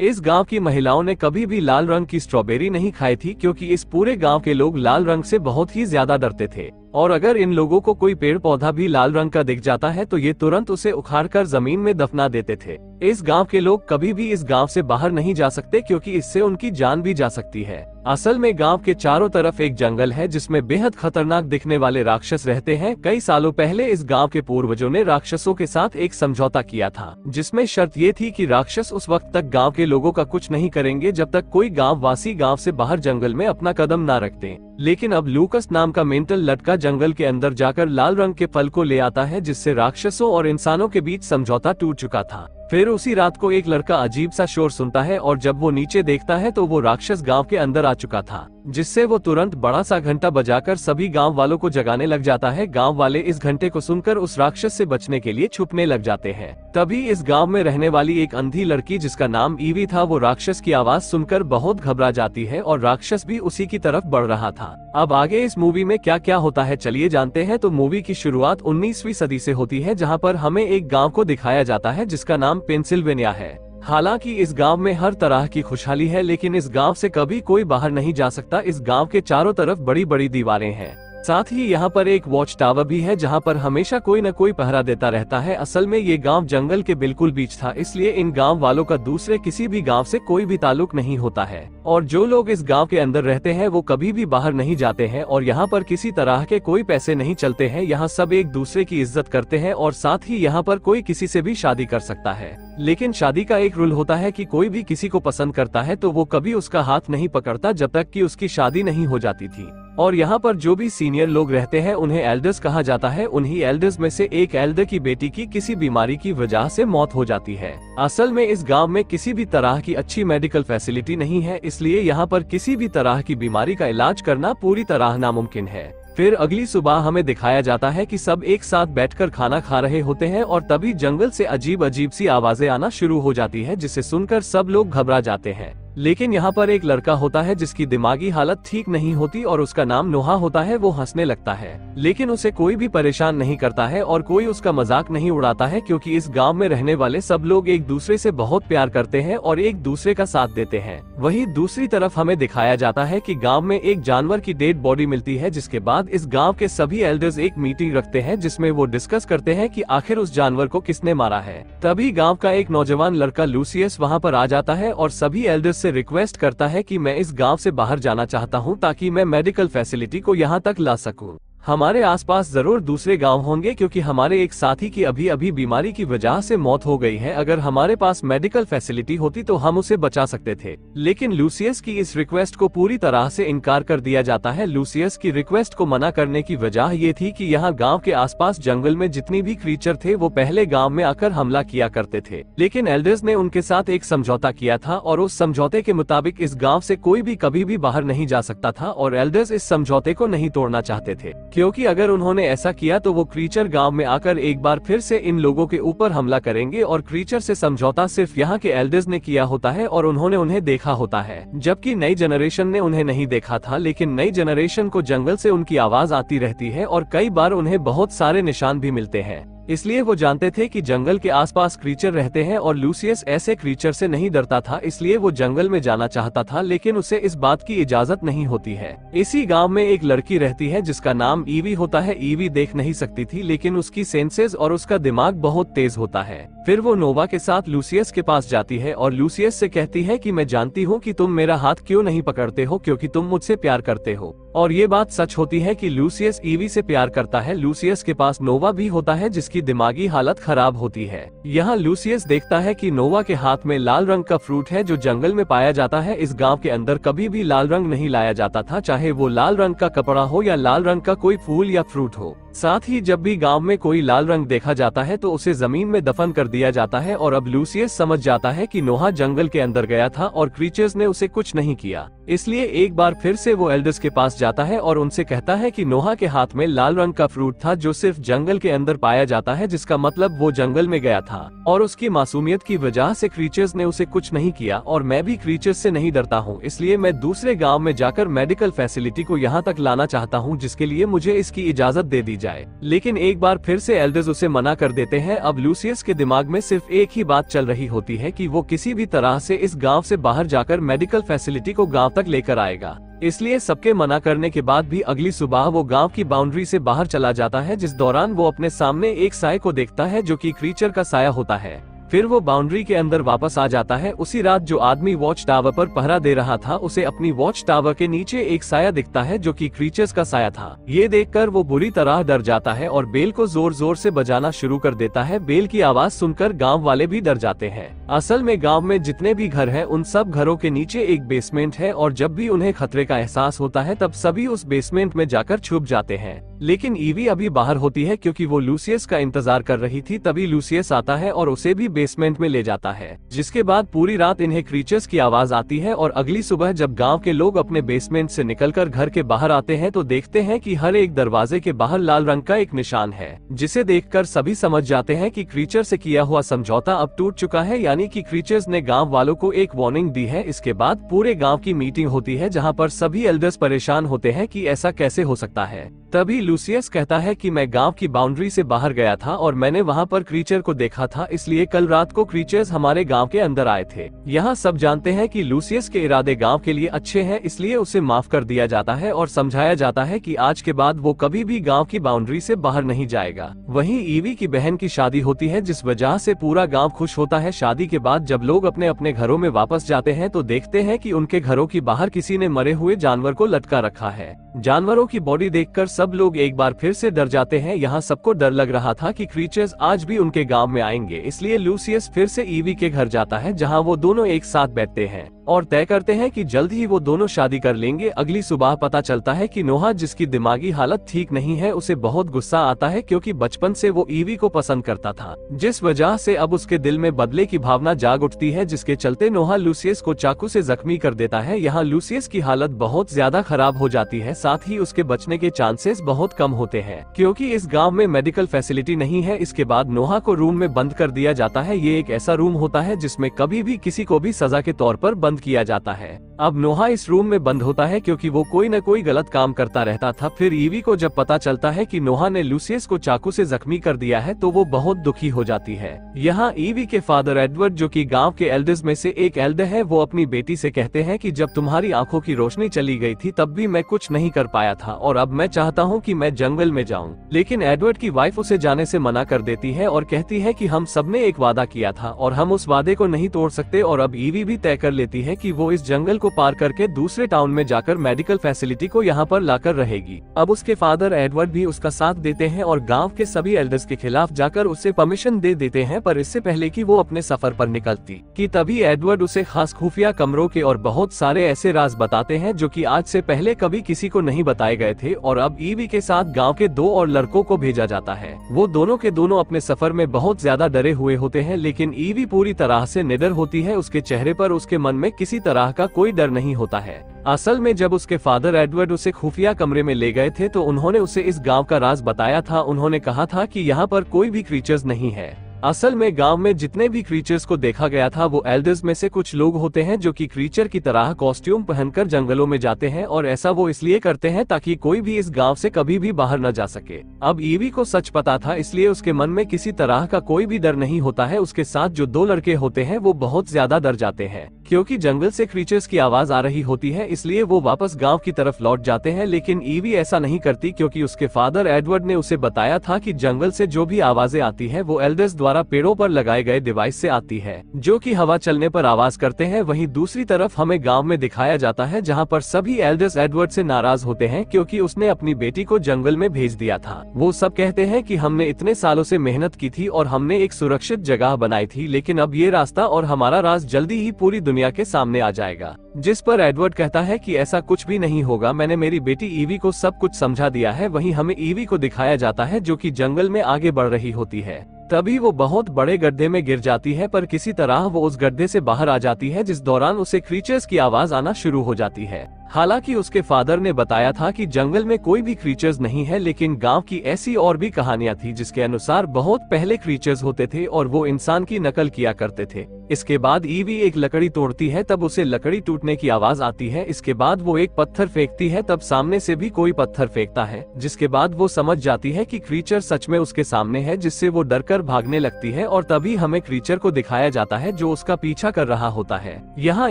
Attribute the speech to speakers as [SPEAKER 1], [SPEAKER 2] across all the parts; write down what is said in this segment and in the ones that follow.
[SPEAKER 1] इस गाँव की महिलाओं ने कभी भी लाल रंग की स्ट्रॉबेरी नहीं खाई थी क्योंकि इस पूरे गाँव के लोग लाल रंग से बहुत ही ज़्यादा डरते थे। और अगर इन लोगों को कोई पेड़ पौधा भी लाल रंग का दिख जाता है तो ये तुरंत उसे उखाड़कर ज़मीन में दफना देते थे। इस गाँव के लोग कभी भी इस गाँव से बाहर नहीं जा सकते, क्योंकि इससे उनकी जान भी जा सकती है। असल में गाँव के चारों तरफ़ एक जंगल है, जिसमें बेहद खतरनाक दिखने वाले राक्षस रहते हैं। कई सालों पहले इस गाँव के पूर्वजों ने राक्षसों के साथ एक समझौता किया था, जिसमें शर्त ये थी कि राक्षस उस वक्त तक गाँव के लोगों का कुछ नहीं करेंगे, जब तक कोई गाँव वासी गाँव से बाहर जंगल में अपना कदम न रखते। लेकिन अब लूकस नाम का मेंटल लटका जंगल के अंदर जाकर लाल रंग के फल को ले आता है, जिससे राक्षसों और इंसानों के बीच समझौता टूट चुका था। फिर उसी रात को एक लड़का अजीब सा शोर सुनता है और जब वो नीचे देखता है तो वो राक्षस गाँव के अंदर आ चुका था, जिससे वो तुरंत बड़ा सा घंटा बजाकर सभी गाँव वालों को जगाने लग जाता है। गाँव वाले इस घंटे को सुनकर उस राक्षस से बचने के लिए छुपने लग जाते हैं। तभी इस गाँव में रहने वाली एक अंधी लड़की, जिसका नाम ईवी था, वो राक्षस की आवाज़ सुनकर बहुत घबरा जाती है और राक्षस भी उसी की तरफ़ बढ़ रहा था। अब आगे इस मूवी में क्या क्या होता है चलिए जानते हैं। तो मूवी की शुरुआत उन्नीसवी सदी से होती है, जहाँ पर हमें एक गाँव को दिखाया जाता है, जिसका नाम पेंसिल्वेनिया है। हालाँकि इस गाँव में हर तरह की खुशहाली है, लेकिन इस गाँव से कभी कोई बाहर नहीं जा सकता। इस गाँव के चारों तरफ़ बड़ी बड़ी दीवारें हैं। साथ ही यहाँ पर एक वॉच टावर भी है जहाँ पर हमेशा कोई न कोई पहरा देता रहता है। असल में ये गाँव जंगल के बिल्कुल बीच था, इसलिए इन गाँव वालों का दूसरे किसी भी गाँव से कोई भी ताल्लुक नहीं होता है। और जो लोग इस गाँव के अंदर रहते हैं, वो कभी भी बाहर नहीं जाते हैं और यहाँ पर किसी तरह के कोई पैसे नहीं चलते हैं, यहाँ सब एक दूसरे की इज़्ज़त करते हैं और साथ ही यहाँ पर कोई किसी से भी शादी कर सकता है। लेकिन शादी का एक रूल होता है कि कोई भी किसी को पसंद करता है तो वो कभी उसका हाथ नहीं पकड़ता जब तक कि उसकी शादी नहीं हो जाती थी। और यहाँ पर जो भी सीनियर लोग रहते हैं, उन्हें एल्डर्स कहा जाता है। उन्हीं एल्डर्स में से एक एल्डर की बेटी की किसी बीमारी की वजह से मौत हो जाती है। असल में इस गाँव में किसी भी तरह की अच्छी मेडिकल फैसिलिटी नहीं है, इसलिए यहाँ पर किसी भी तरह की बीमारी का इलाज करना पूरी तरह नामुमकिन है। फिर अगली सुबह हमें दिखाया जाता है कि सब एक साथ बैठकर खाना खा रहे होते हैं और तभी जंगल से अजीब अजीब सी आवाज़ें आना शुरू हो जाती है, जिसे सुनकर सब लोग घबरा जाते हैं। लेकिन यहाँ पर एक लड़का होता है जिसकी दिमागी हालत ठीक नहीं होती और उसका नाम नोहा होता है, वो हंसने लगता है। लेकिन उसे कोई भी परेशान नहीं करता है और कोई उसका मज़ाक नहीं उड़ाता है क्योंकि इस गाँव में रहने वाले सब लोग एक दूसरे से बहुत प्यार करते हैं और एक दूसरे का साथ देते हैं। वही दूसरी तरफ़ हमें दिखाया जाता है की गाँव में एक जानवर की डेड बॉडी मिलती है, जिसके बाद इस गाँव के सभी एल्डर्स एक मीटिंग रखते हैं, जिसमें वो डिस्कस करते हैं की आखिर उस जानवर को किसने मारा है। तभी गाँव का एक नौजवान लड़का लूसियस वहाँ पर आ जाता है और सभी एल्डर्स से रिक्वेस्ट करता है कि मैं इस गाँव से बाहर जाना चाहता हूँ ताकि मैं मेडिकल फैसिलिटी को यहाँ तक ला सकूँ। हमारे आसपास ज़रूर दूसरे गाँव होंगे क्योंकि हमारे एक साथी की अभी अभी बीमारी की वजह से मौत हो गई है। अगर हमारे पास मेडिकल फैसिलिटी होती तो हम उसे बचा सकते थे। लेकिन लूसियस की इस रिक्वेस्ट को पूरी तरह से इनकार कर दिया जाता है। लूसियस की रिक्वेस्ट को मना करने की वजह ये थी कि यहाँ गाँव के आसपास जंगल में जितनी भी क्रीचर थे वो पहले गाँव में आकर हमला किया करते थे। लेकिन एल्डर्स ने उनके साथ एक समझौता किया था और उस समझौते के मुताबिक इस गाँव ऐसी कोई भी कभी भी बाहर नहीं जा सकता था और एल्डर्स इस समझौते को नहीं तोड़ना चाहते थे। क्योंकि अगर उन्होंने ऐसा किया तो वो क्रीचर गाँव में आकर एक बार फिर से इन लोगों के ऊपर हमला करेंगे और क्रीचर से समझौता सिर्फ़ यहाँ के एल्डर्स ने किया होता है और उन्होंने उन्हें देखा होता है। जबकि नई जनरेशन ने उन्हें नहीं देखा था, लेकिन नई जनरेशन को जंगल से उनकी आवाज़ आती रहती है और कई बार उन्हें बहुत सारे निशान भी मिलते हैं। इसलिए वो जानते थे कि जंगल के आसपास क्रीचर रहते हैं और लूसियस ऐसे क्रीचर से नहीं डरता था, इसलिए वो जंगल में जाना चाहता था, लेकिन उसे इस बात की इजाज़त नहीं होती है। इसी गाँव में एक लड़की रहती है जिसका नाम ईवी होता है। ईवी देख नहीं सकती थी, लेकिन उसकी सेंसेस और उसका दिमाग बहुत तेज होता है। फिर वो नोवा के साथ लूसियस के पास जाती है और लूसियस से कहती है कि मैं जानती हूँ कि तुम मेरा हाथ क्यों नहीं पकड़ते हो, क्योंकि तुम मुझसे प्यार करते हो। और ये बात सच होती है कि लूसियस ईवी से प्यार करता है। लूसियस के पास नोवा भी होता है, जिसकी दिमागी हालत खराब होती है। यहाँ लूसियस देखता है कि नोवा के हाथ में लाल रंग का फ्रूट है, जो जंगल में पाया जाता है। इस गाँव के अंदर कभी भी लाल रंग नहीं लाया जाता था, चाहे वो लाल रंग का कपड़ा हो या लाल रंग का कोई फूल या फ्रूट हो। साथ ही जब भी गाँव में कोई लाल रंग देखा जाता है तो उसे ज़मीन में दफन कर दिया जाता है और अब लूसियस समझ जाता है कि नोहा जंगल के अंदर गया था और क्रीचर्स ने उसे कुछ नहीं किया। इसलिए एक बार फिर से वो एल्डर्स के पास जाता है और उनसे कहता है कि नोहा के हाथ में लाल रंग का फ्रूट था जो सिर्फ़ जंगल के अंदर पाया जाता है जिसका मतलब वो जंगल में गया था और उसकी मासूमियत की वजह से क्रीचर्स ने उसे कुछ नहीं किया और मैं भी क्रीचर्स से नहीं डरता हूँ। इसलिए मैं दूसरे गाँव में जाकर मेडिकल फैसिलिटी को यहाँ तक लाना चाहता हूँ जिसके लिए मुझे इसकी इजाज़त दे दी जाए। जाए। लेकिन एक बार फिर से एल्डर्स उसे मना कर देते हैं, अब लूसियस के दिमाग में सिर्फ़ एक ही बात चल रही होती है कि वो किसी भी तरह से इस गाँव से बाहर जाकर मेडिकल फैसिलिटी को गाँव तक लेकर आएगा। इसलिए सबके मना करने के बाद भी अगली सुबह वो गाँव की बाउंड्री से बाहर चला जाता है, जिस दौरान वो अपने सामने एक साय को देखता है, जो कि क्रीचर का साया होता है। फिर वो बाउंड्री के अंदर वापस आ जाता है। उसी रात जो आदमी वॉच टावर पर पहरा दे रहा था, उसे अपनी वॉच टावर के नीचे एक साया दिखता है जो कि क्रीचर्स का साया था। ये देखकर वो बुरी तरह डर जाता है और बेल को ज़ोर ज़ोर से बजाना शुरू कर देता है। बेल की आवाज़ सुनकर गाँव वाले भी डर जाते हैं। असल में गाँव में जितने भी घर है, उन सब घरों के नीचे एक बेसमेंट है और जब भी उन्हें खतरे का एहसास होता है, तब सभी उस बेसमेंट में जाकर छुप जाते हैं। लेकिन ईवी अभी बाहर होती है क्योंकि वो लूसियस का इंतज़ार कर रही थी तभी लूसियस आता है और उसे भी बेसमेंट में ले जाता है, जिसके बाद पूरी रात इन्हें क्रीचर्स की आवाज़ आती है और अगली सुबह जब गाँव के लोग अपने बेसमेंट से निकलकर घर के बाहर आते हैं तो देखते हैं कि हर एक दरवाजे के बाहर लाल रंग का एक निशान है, जिसे देखकर सभी समझ जाते हैं कि क्रीचर से किया हुआ समझौता अब टूट चुका है यानी कि क्रीचर्स ने गाँव वालों को एक वार्निंग दी है, इसके बाद पूरे गाँव की मीटिंग होती है जहाँ पर सभी एल्डर्स परेशान होते हैं की ऐसा कैसे हो सकता है, तभी लूसियस कहता है कि मैं गाँव की बाउंड्री से बाहर गया था और मैंने वहाँ पर क्रीचर को देखा था, इसलिए कल रात को क्रीचर्स हमारे गाँव के अंदर आए थे। यहाँ सब जानते हैं कि लूसियस के इरादे गाँव के लिए अच्छे हैं, इसलिए उसे माफ़ कर दिया जाता है और समझाया जाता है कि आज के बाद वो कभी भी गाँव की बाउंड्री से बाहर नहीं जाएगा। वही ईवी की बहन की शादी होती है, जिस वजह से पूरा गाँव खुश होता है। शादी के बाद जब लोग अपने अपने घरों में वापस जाते हैं तो देखते हैं की उनके घरों की बाहर किसी ने मरे हुए जानवर को लटका रखा है। जानवरों की बॉडी देखकर सब लोग एक बार फिर से डर जाते हैं। यहाँ सबको डर लग रहा था कि क्रीचर्स आज भी उनके गाँव में आएँगे। इसलिए लूसियस फिर से ईवी के घर जाता है, जहाँ वो दोनों एक साथ बैठते हैं और तय करते हैं कि जल्द ही वो दोनों शादी कर लेंगे। अगली सुबह पता चलता है कि नोहा, जिसकी दिमागी हालत ठीक नहीं है, उसे बहुत गुस्सा आता है क्योंकि बचपन से वो ईवी को पसंद करता था, जिस वजह से अब उसके दिल में बदले की भावना जाग उठती है, जिसके चलते नोहा लूसियस को चाकू से जख्मी कर देता है। यहाँ लूसियस की हालत बहुत ज़्यादा खराब हो जाती है, साथ ही उसके बचने के चांसेस बहुत कम होते हैं, क्योंकि इस गाँव में मेडिकल फैसिलिटी नहीं है, इसके बाद नोहा को रूम में बंद कर दिया जाता है। ये एक ऐसा रूम होता है जिसमें कभी भी किसी को भी सजा के तौर पर बंद किया जाता है। अब नोहा इस रूम में बंद होता है क्योंकि वो कोई न कोई गलत काम करता रहता था। फिर ईवी को जब पता चलता है कि नोहा ने लूसियस को चाकू से जख्मी कर दिया है तो वो बहुत दुखी हो जाती है। यहाँ ईवी के फादर एडवर्ड जो कि गाँव के एल्डर्स में से एक एल्डर है, वो अपनी बेटी से कहते हैं कि जब तुम्हारी आँखों की रोशनी चली गई थी, तब भी मैं कुछ नहीं कर पाया था, और अब मैं चाहता हूँ कि मैं जंगल में जाऊँ। लेकिन एडवर्ड की वाइफ उसे जाने से मना कर देती है और कहती है कि हम सबने एक वादा किया था और हम उस वादे को नहीं तोड़ सकते और अब ईवी भी तय कर लेती है कि वो इस जंगल को पार करके दूसरे टाउन में जाकर मेडिकल फैसिलिटी को यहाँ पर लाकर रहेगी। अब उसके फादर एडवर्ड भी उसका साथ देते हैं और गाँव के सभी एल्डर्स के खिलाफ जाकर उसे परमिशन दे देते हैं, पर इससे पहले की वो अपने सफ़र पर निकलती। की तभी एडवर्ड उसे खास खुफिया कमरों के और बहुत सारे ऐसे राज बताते हैं जो की आज से पहले कभी किसी को नहीं बताए गए थे और अब ईवी के साथ गाँव के दो और लड़कों को भेजा जाता है। वो दोनों के दोनों अपने सफ़र में बहुत ज़्यादा डरे हुए होते हैं, लेकिन ईवी पूरी तरह से निडर होती है, उसके चेहरे पर उसके मन में किसी तरह का कोई डर नहीं होता है। असल में जब उसके फादर एडवर्ड उसे खुफिया कमरे में ले गए थे तो उन्होंने उसे इस गाँव का राज बताया था। उन्होंने कहा था कि यहाँ पर कोई भी क्रीचर्स नहीं है। असल में गाँव में जितने भी क्रीचर्स को देखा गया था, वो एल्डर्स में से कुछ लोग होते हैं जो कि क्रीचर की तरह कॉस्ट्यूम पहनकर जंगलों में जाते हैं और ऐसा वो इसलिए करते हैं ताकि कोई भी इस गाँव से कभी भी बाहर न जा सके। अब ईवी को सच पता था, इसलिए उसके मन में किसी तरह का कोई भी डर नहीं होता है। उसके साथ जो दो लड़के होते हैं, वो बहुत ज़्यादा डर जाते हैं, क्योंकि जंगल से क्रीचर्स की आवाज़ आ रही होती है, इसलिए वो वापस गाँव की तरफ़ लौट जाते हैं। लेकिन ईवी ऐसा नहीं करती, क्योंकि उसके फादर एडवर्ड ने उसे बताया था कि जंगल से जो भी आवाज़ें आती है, वो एल्डर्स द्वारा पेड़ों पर लगाए गए डिवाइस से आती है, जो कि हवा चलने पर आवाज़ करते हैं। वहीं दूसरी तरफ़ हमें गाँव में दिखाया जाता है, जहाँ पर सभी एल्डर्स एडवर्ड से नाराज़ होते हैं, क्योंकि उसने अपनी बेटी को जंगल में भेज दिया था। वो सब कहते हैं कि हमने इतने सालों से मेहनत की थी और हमने एक सुरक्षित जगह बनाई थी, लेकिन अब ये रास्ता और हमारा राज जल्दी ही पूरी दुनिया के सामने आ जाएगा। जिस पर एडवर्ड कहता है कि ऐसा कुछ भी नहीं होगा, मैंने मेरी बेटी ईवी को सब कुछ समझा दिया है। वहीं हमें ईवी को दिखाया जाता है, जो कि जंगल में आगे बढ़ रही होती है। तभी वो बहुत बड़े गड्ढे में गिर जाती है, पर किसी तरह वो उस गड्ढे से बाहर आ जाती है, जिस दौरान उसे क्रीचर्स की आवाज़ आना शुरू हो जाती है। हालाँकि उसके फादर ने बताया था कि जंगल में कोई भी क्रीचर्स नहीं है, लेकिन गाँव की ऐसी और भी कहानियाँ थी जिसके अनुसार बहुत पहले क्रीचर्स होते थे और वो इंसान की नकल किया करते थे। इसके बाद ईवी एक लकड़ी तोड़ती है, तब उसे लकड़ी टूटने की आवाज़ आती है। इसके बाद वो एक पत्थर फेंकती है, तब सामने से भी कोई पत्थर फेंकता है, जिसके बाद वो समझ जाती है कि क्रीचर सच में उसके सामने है, जिससे वो डरकर भागने लगती है और तभी हमें क्रीचर को दिखाया जाता है जो उसका पीछा कर रहा होता है। यहाँ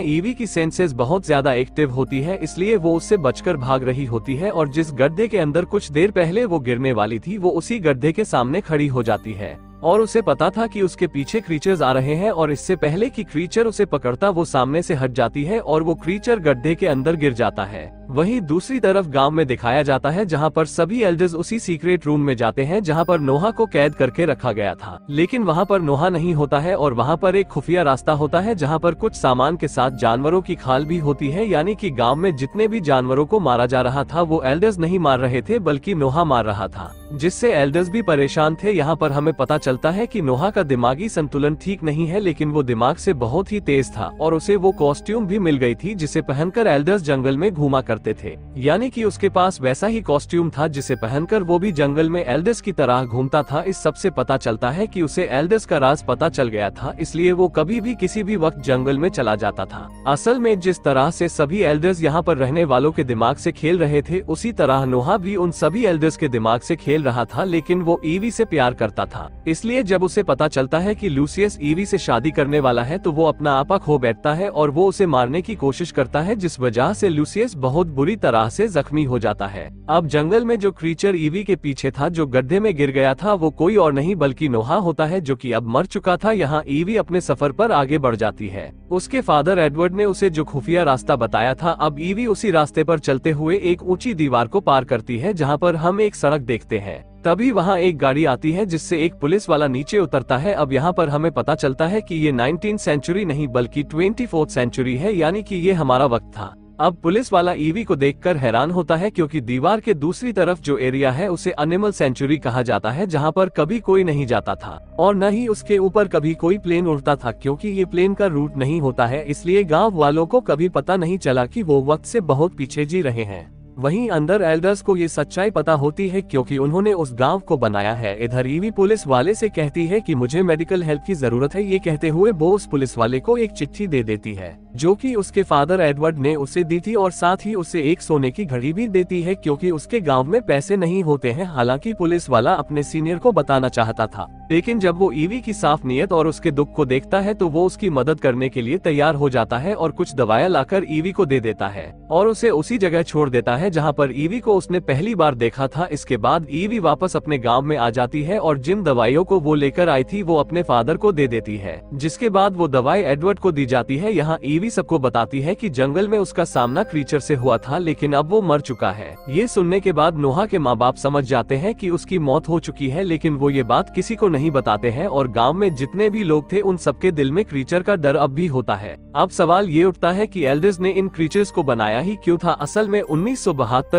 [SPEAKER 1] ईवी की सेंसेस बहुत ज़्यादा एक्टिव होती है इसलिए वो उससे बचकर भाग रही होती है और जिस गड्ढे के अंदर कुछ देर पहले वो गिरने वाली थी, वो उसी गड्ढे के सामने खड़ी हो जाती है। और उसे पता था कि उसके पीछे क्रीचर्स आ रहे हैं और इससे पहले कि क्रीचर उसे पकड़ता, वो सामने से हट जाती है और वो क्रीचर गड्ढे के अंदर गिर जाता है। वहीं दूसरी तरफ़ गाँव में दिखाया जाता है, जहाँ पर सभी एल्डर्स उसी सीक्रेट रूम में जाते हैं, जहाँ पर नोहा को कैद करके रखा गया था। लेकिन वहाँ पर नोहा नहीं होता है और वहाँ पर एक खुफिया रास्ता होता है, जहाँ पर कुछ सामान के साथ जानवरों की खाल भी होती है, यानी कि गाँव में जितने भी जानवरों को मारा जा रहा था, वो एल्डर्स नहीं मार रहे थे, बल्कि नोहा मार रहा था। जिससे एल्डर्स भी परेशान थे, यहाँ पर हमें पता चलता है कि नोहा का दिमागी संतुलन ठीक नहीं है, लेकिन वो दिमाग से बहुत ही तेज था और उसे वो कॉस्ट्यूम भी मिल गई थी जिसे पहनकर एल्डर्स जंगल में घूमा करते थे। यानी कि उसके पास वैसा ही कॉस्ट्यूम था जिसे पहनकर वो भी जंगल में एल्डर्स की तरह घूमता था। इस सबसे पता चलता है की उसे एल्डर्स का राज पता चल गया था, इसलिए वो कभी भी किसी भी वक्त जंगल में चला जाता था। असल में जिस तरह से सभी एल्डर्स यहाँ पर रहने वालों के दिमाग से खेल रहे थे, उसी तरह नोहा भी उन सभी एल्डर्स के दिमाग से खेल रहा था, लेकिन वो ईवी से प्यार करता था। इसलिए जब उसे पता चलता है कि लूसियस ईवी से शादी करने वाला है तो वो अपना आपा खो बैठता है और वो उसे मारने की कोशिश करता है, जिस वजह से लूसियस बहुत बुरी तरह से जख्मी हो जाता है। अब जंगल में जो क्रीचर ईवी के पीछे था, जो गड्ढे में गिर गया था, वो कोई और नहीं, बल्कि नोहा होता है, जो की अब मर चुका था। यहाँ ईवी अपने सफ़र पर आगे बढ़ जाती है। उसके फादर एडवर्ड ने उसे जो खुफिया रास्ता बताया था, अब ईवी उसी रास्ते पर चलते हुए एक ऊँची दीवार को पार करती है, जहाँ पर हम एक सड़क देखते हैं। तभी वहाँ एक गाड़ी आती है जिससे एक पुलिस वाला नीचे उतरता है। अब यहाँ पर हमें पता चलता है कि ये नाइनटीन सेंचुरी नहीं, बल्कि ट्वेंटी सेंचुरी है, यानी कि ये हमारा वक्त था। अब पुलिस वाला ईवी को देखकर हैरान होता है क्योंकि दीवार के दूसरी तरफ़ जो एरिया है, उसे अनिमल सेंचुरी कहा जाता है, जहाँ पर कभी कोई नहीं जाता था। और न ही उसके ऊपर कभी कोई प्लेन उड़ता था, क्योंकि ये प्लेन का रूट नहीं होता है, इसलिए गाँव वालों को कभी पता नहीं चला कि वो वक्त से बहुत पीछे जी रहे हैं। वहीं अंदर एल्डर्स को ये सच्चाई पता होती है क्योंकि उन्होंने उस गाँव को बनाया है। इधर ईवी पुलिस वाले से कहती है कि मुझे मेडिकल हेल्प की ज़रूरत है। ये कहते हुए वो उस पुलिस वाले को एक चिट्ठी दे देती है, जो कि उसके फादर एडवर्ड ने उसे दी थी और साथ ही उसे एक सोने की घड़ी भी देती है क्योंकि उसके गाँव में पैसे नहीं होते हैं। हालाँकि पुलिस वाला अपने सीनियर को बताना चाहता था, लेकिन जब वो ईवी की साफ़ नीयत और उसके दुख को देखता है तो वो उसकी मदद करने के लिए तैयार हो जाता है और कुछ दवाया लाकर ईवी को दे देता है और उसे उसी जगह छोड़ देता है जहाँ पर ईवी को उसने पहली बार देखा था। इसके बाद ईवी वापस अपने गाँव में आ जाती है और जिन दवाइयों को वो लेकर आई थी, वो अपने फादर को दे देती है। जिसके बाद वो दवाई एडवर्ड को दी जाती है। यहाँ ईवी सबको बताती है की जंगल में उसका सामना क्रीचर से हुआ था, लेकिन अब वो मर चुका है। ये सुनने के बाद नोहा के माँ बाप समझ जाते हैं की उसकी मौत हो चुकी है, लेकिन वो ये बात किसी को नहीं बताते हैं और गाँव में जितने भी लोग थे, उन सबके दिल में क्रीचर का डर अब भी होता है। अब सवाल ये उठता है कि एल्डर्स ने इन क्रीचर्स को बनाया ही क्यों था? असल में उन्नीस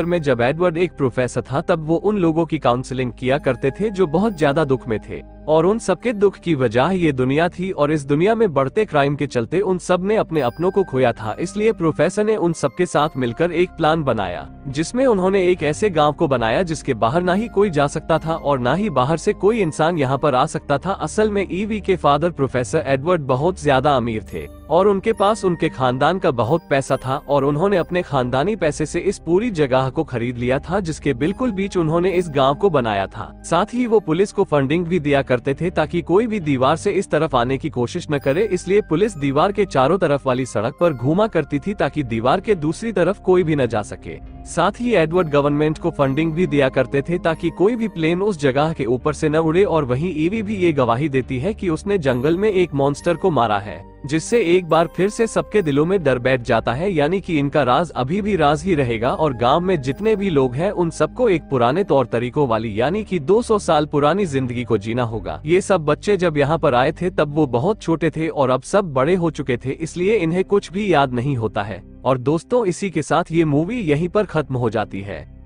[SPEAKER 1] में जब एडवर्ड एक प्रोफेसर था, तब वो उन लोगों की काउंसलिंग किया करते थे जो बहुत ज़्यादा दुख में थे। और उन सबके दुख की वजह ये दुनिया थी और इस दुनिया में बढ़ते क्राइम के चलते उन सबने अपने अपनों को खोया था। इसलिए प्रोफेसर ने उन सबके साथ मिलकर एक प्लान बनाया, जिसमें उन्होंने एक ऐसे गाँव को बनाया जिसके बाहर ना ही कोई जा सकता था और ना ही बाहर से कोई इंसान यहाँ पर आ सकता था। असल में ईवी के फादर प्रोफेसर एडवर्ड बहुत ज़्यादा अमीर थे और उनके पास उनके खानदान का बहुत पैसा था और उन्होंने अपने खानदानी पैसे से इस पूरी जगह को खरीद लिया था, जिसके बिल्कुल बीच उन्होंने इस गाँव को बनाया था। साथ ही वो पुलिस को फंडिंग भी दिया करते थे ताकि कोई भी दीवार से इस तरफ़ आने की कोशिश न करे, इसलिए पुलिस दीवार के चारों तरफ़ वाली सड़क पर घूमा करती थी ताकि दीवार के दूसरी तरफ़ कोई भी न जा सके। साथ ही एडवर्ड गवर्नमेंट को फंडिंग भी दिया करते थे ताकि कोई भी प्लेन उस जगह के ऊपर से न उड़े और वहीं ईवी भी ये गवाही देती है कि उसने जंगल में एक मॉन्स्टर को मारा है। जिससे एक बार फिर से सबके दिलों में डर बैठ जाता है, यानी कि इनका राज अभी भी राज ही रहेगा और गाँव में जितने भी लोग हैं, उन सबको एक पुराने तौर तरीकों वाली, यानी कि 200 साल पुरानी ज़िंदगी को जीना होगा। ये सब बच्चे जब यहाँ पर आए थे, तब वो बहुत छोटे थे और अब सब बड़े हो चुके थे, इसलिए इन्हें कुछ भी याद नहीं होता है। और दोस्तों, इसी के साथ ये मूवी यहीं पर खत्म हो जाती है।